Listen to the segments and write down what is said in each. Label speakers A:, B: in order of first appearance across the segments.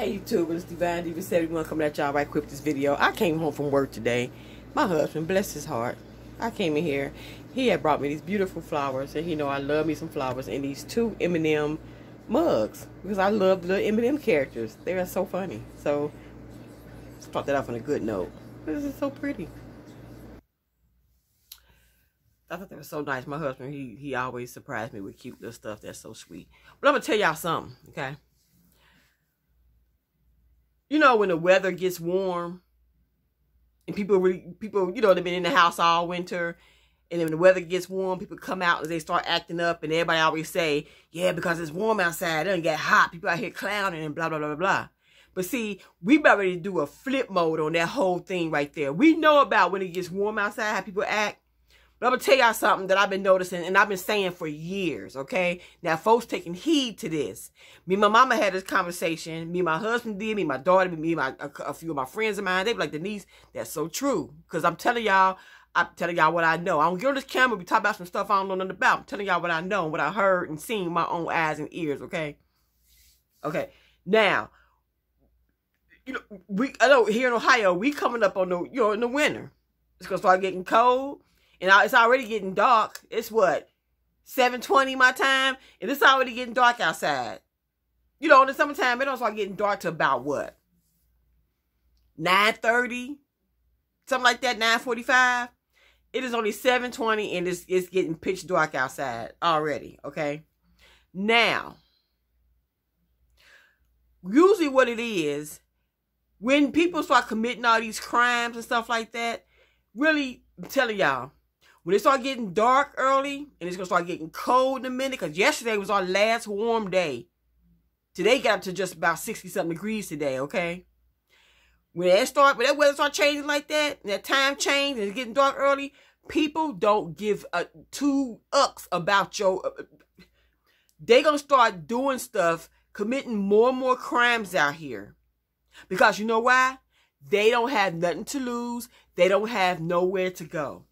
A: Hey YouTube, it's Divine Diva 71 coming at y'all right quick this video. I came home from work today. My husband, bless his heart, I came in here. He had brought me these beautiful flowers, and he know I love me some flowers, and these two M&M mugs, because I love the M&M characters. They are so funny. So, start that off on a good note. This is so pretty. I thought they were so nice. My husband, he, he always surprised me with cute little stuff that's so sweet. But I'm going to tell y'all something, okay? You know, when the weather gets warm and people really, people, you know, they've been in the house all winter. And then when the weather gets warm, people come out and they start acting up. And everybody always say, yeah, because it's warm outside. It doesn't get hot. People out here clowning and blah, blah, blah, blah, blah. But see, we about ready to do a flip mode on that whole thing right there. We know about when it gets warm outside, how people act. But I'm going to tell y'all something that I've been noticing and I've been saying for years, okay? Now, folks taking heed to this. Me and my mama had this conversation. Me and my husband did. Me and my daughter, me and my, a, a few of my friends of mine, they be like, Denise, that's so true. Because I'm telling y'all, I'm telling y'all what I know. I don't get on this camera, we talk about some stuff I don't know nothing about. I'm telling y'all what I know, what I heard and seen my own eyes and ears, okay? Okay. Now, you know, we I know here in Ohio, we coming up on the, you know, in the winter. It's gonna start getting cold and it's already getting dark. It's what 7:20 my time, and it's already getting dark outside. You know, in the summertime, it don't start getting dark to about what 9:30, something like that. 9:45. It is only 7:20, and it's it's getting pitch dark outside already. Okay, now usually what it is when people start committing all these crimes and stuff like that. Really, I'm telling y'all when it start getting dark early and it's gonna start getting cold in a minute, because yesterday was our last warm day. Today got up to just about 60 something degrees today, okay? When that start, when that weather start changing like that, and that time change and it's getting dark early, people don't give a two ucks about your. Uh, they gonna start doing stuff, committing more and more crimes out here, because you know why? They don't have nothing to lose. They don't have nowhere to go.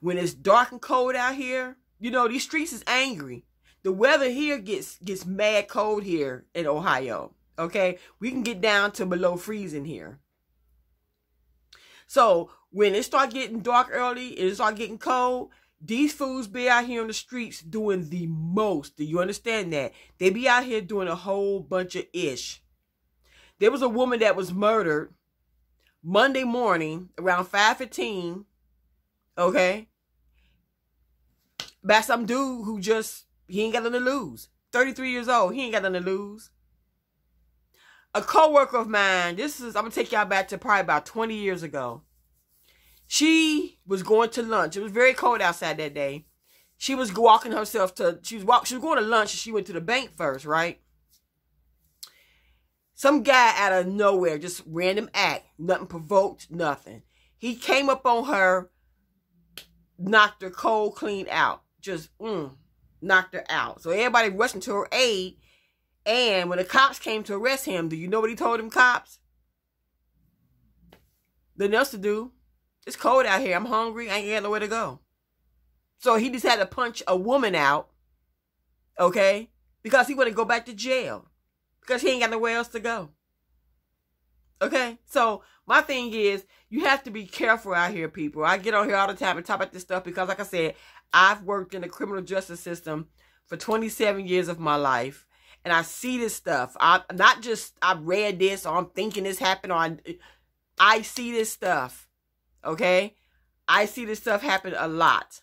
A: When it's dark and cold out here, you know, these streets is angry. The weather here gets gets mad cold here in Ohio. Okay? We can get down to below freezing here. So when it start getting dark early it start getting cold, these fools be out here on the streets doing the most. Do you understand that? They be out here doing a whole bunch of ish. There was a woman that was murdered Monday morning around 515 Okay? By some dude who just, he ain't got nothing to lose. 33 years old, he ain't got nothing to lose. A co-worker of mine, this is, I'm going to take y'all back to probably about 20 years ago. She was going to lunch. It was very cold outside that day. She was walking herself to, she was walk, she was going to lunch and she went to the bank first, right? Some guy out of nowhere, just random act, nothing provoked, nothing. He came up on her knocked her cold clean out. Just mm, knocked her out. So everybody rushing to her aid. And when the cops came to arrest him, do you know what he told them cops? Nothing else to do. It's cold out here. I'm hungry. I ain't got nowhere to go. So he just had to punch a woman out. Okay? Because he want to go back to jail. Because he ain't got nowhere else to go. Okay? So my thing is, you have to be careful out here, people. I get on here all the time and talk about this stuff because, like I said, I've worked in the criminal justice system for 27 years of my life. And I see this stuff. I'm not just I read this or I'm thinking this happened or I, I see this stuff. Okay? I see this stuff happen a lot.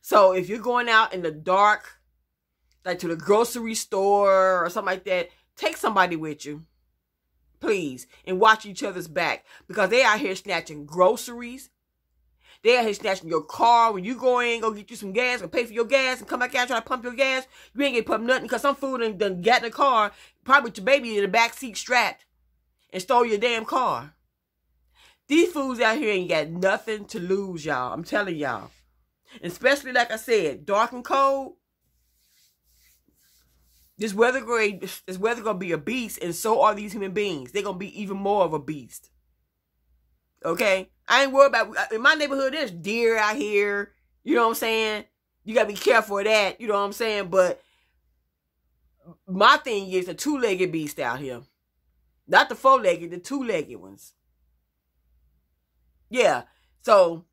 A: So if you're going out in the dark, like to the grocery store or something like that, take somebody with you please, and watch each other's back because they out here snatching groceries. They out here snatching your car when you go in, go get you some gas, or pay for your gas, and come back out try to pump your gas. You ain't get pump nothing because some fool done, done got in the car, probably with your baby in the back seat strapped, and stole your damn car. These fools out here ain't got nothing to lose, y'all. I'm telling y'all. Especially like I said, dark and cold. This weather grade, this weather gonna be a beast, and so are these human beings. They're gonna be even more of a beast. Okay, I ain't worried about. In my neighborhood, there's deer out here. You know what I'm saying? You gotta be careful of that. You know what I'm saying? But my thing is the two legged beast out here. Not the four legged, the two legged ones. Yeah. So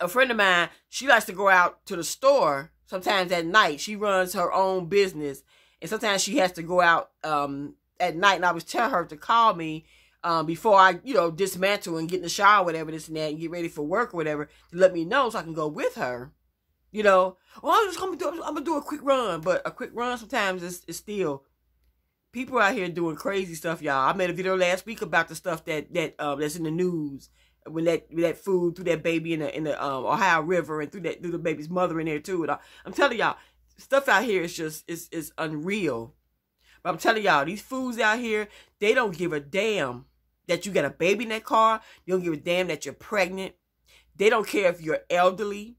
A: a friend of mine, she likes to go out to the store sometimes at night. She runs her own business. And sometimes she has to go out um, at night. And I was telling her to call me um, before I, you know, dismantle and get in the shower, whatever, this and that, and get ready for work or whatever, to let me know so I can go with her. You know, well, I'm just gonna do, I'm gonna do a quick run, but a quick run sometimes is, is still people out here doing crazy stuff, y'all. I made a video last week about the stuff that that um that's in the news when that that food threw that baby in the in the um, Ohio River and threw that threw the baby's mother in there too. And I, I'm telling y'all, stuff out here is just is is unreal. But I'm telling y'all, these fools out here, they don't give a damn that you got a baby in that car. They don't give a damn that you're pregnant. They don't care if you're elderly.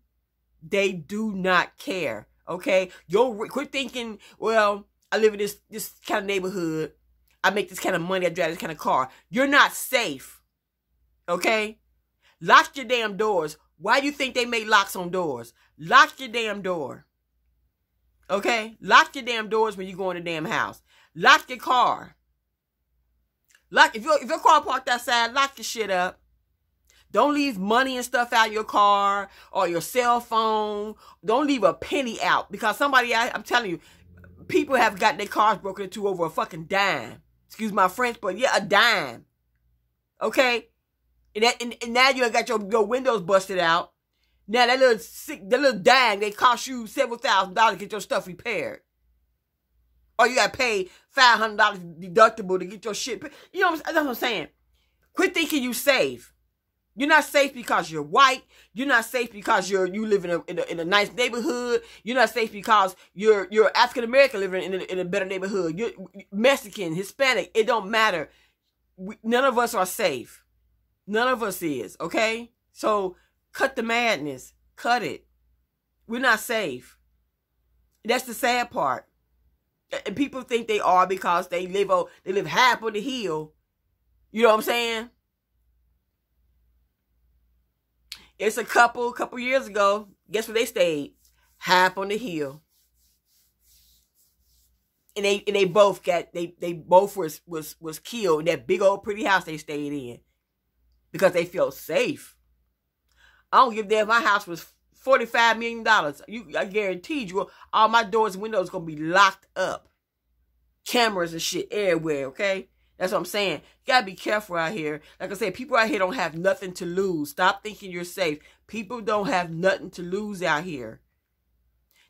A: They do not care. Okay, yo, quit thinking. Well, I live in this this kind of neighborhood. I make this kind of money. I drive this kind of car. You're not safe. Okay, lock your damn doors. Why do you think they make locks on doors? Lock your damn door. Okay, lock your damn doors when you go in the damn house. Lock your car. Lock if your if your car parked outside, lock your shit up. Don't leave money and stuff out your car or your cell phone. Don't leave a penny out because somebody, I, I'm telling you, people have got their cars broken into over a fucking dime. Excuse my French, but yeah, a dime. Okay? And, that, and, and now you got your, your windows busted out. Now that little sick, that little dime, they cost you several thousand dollars to get your stuff repaired. Or you got to pay five hundred dollars deductible to get your shit. You know what I'm, that's what I'm saying. Quit thinking you safe. You're not safe because you're white. You're not safe because you're you live in a in a, in a nice neighborhood. You're not safe because you're you're African American living in a, in a better neighborhood. You're Mexican, Hispanic. It don't matter. We, none of us are safe. None of us is okay. So cut the madness. Cut it. We're not safe. That's the sad part. And people think they are because they live on they live half on the hill. You know what I'm saying? It's a couple, couple years ago. Guess where they stayed? Half on the hill. And they and they both got they they both was was was killed in that big old pretty house they stayed in because they felt safe. I don't give a damn. My house was forty five million dollars. You, I guarantee you, all my doors and windows gonna be locked up, cameras and shit everywhere. Okay, that's what I'm saying. You gotta be careful out here. Like I said, people out here don't have nothing to lose. Stop thinking you're safe. People don't have nothing to lose out here.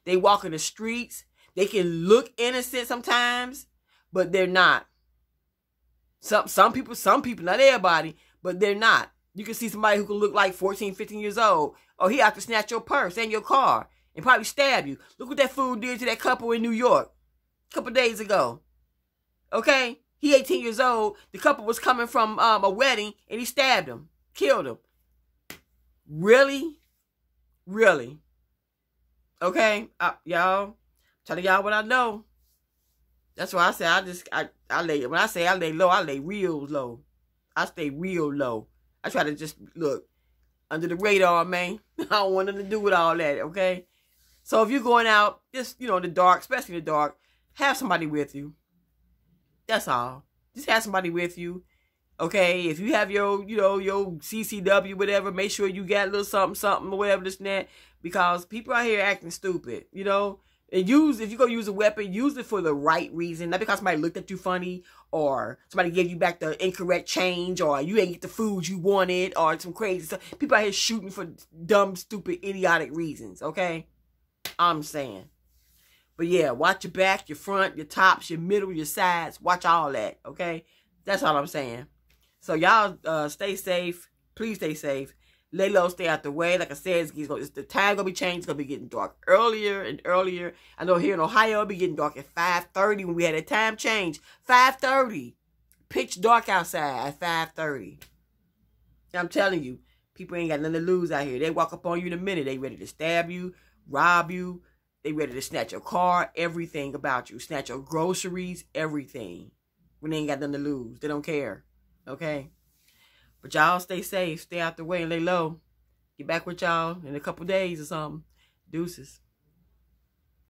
A: They walk in the streets. They can look innocent sometimes, but they're not. Some some people, some people, not everybody, but they're not. You can see somebody who can look like 14, 15 years old. Oh, he out to snatch your purse and your car and probably stab you. Look what that fool did to that couple in New York a couple days ago. Okay? He 18 years old. The couple was coming from um, a wedding and he stabbed him, killed him. Really? Really? Okay, uh, y'all. Telling y'all what I know. That's why I say I just I I lay when I say I lay low, I lay real low. I stay real low. I try to just look under the radar, man. I don't want nothing to do with all that, okay? So if you're going out, just you know, in the dark, especially in the dark, have somebody with you. That's all. Just have somebody with you. Okay, if you have your, you know, your CCW, whatever, make sure you got a little something, something, or whatever, this and that, because people out here acting stupid, you know. And use if you go use a weapon, use it for the right reason, not because somebody looked at you funny or somebody gave you back the incorrect change or you ain't get the food you wanted or some crazy stuff. People out here shooting for dumb, stupid, idiotic reasons. Okay, I'm saying. But yeah, watch your back, your front, your tops, your middle, your sides. Watch all that, okay? That's all I'm saying. So y'all uh, stay safe. Please stay safe. Lay low, stay out the way. Like I said, it's, it's, the time gonna be changed. It's gonna be getting dark earlier and earlier. I know here in Ohio, it'll be getting dark at 5.30 when we had a time change. 5.30. Pitch dark outside at 5.30. I'm telling you, people ain't got nothing to lose out here. They walk up on you in a minute. They ready to stab you, rob you, they ready to snatch your car, everything about you. Snatch your groceries, everything. When they ain't got nothing to lose. They don't care. Okay? But y'all stay safe. Stay out the way and lay low. Get back with y'all in a couple days or something. Deuces.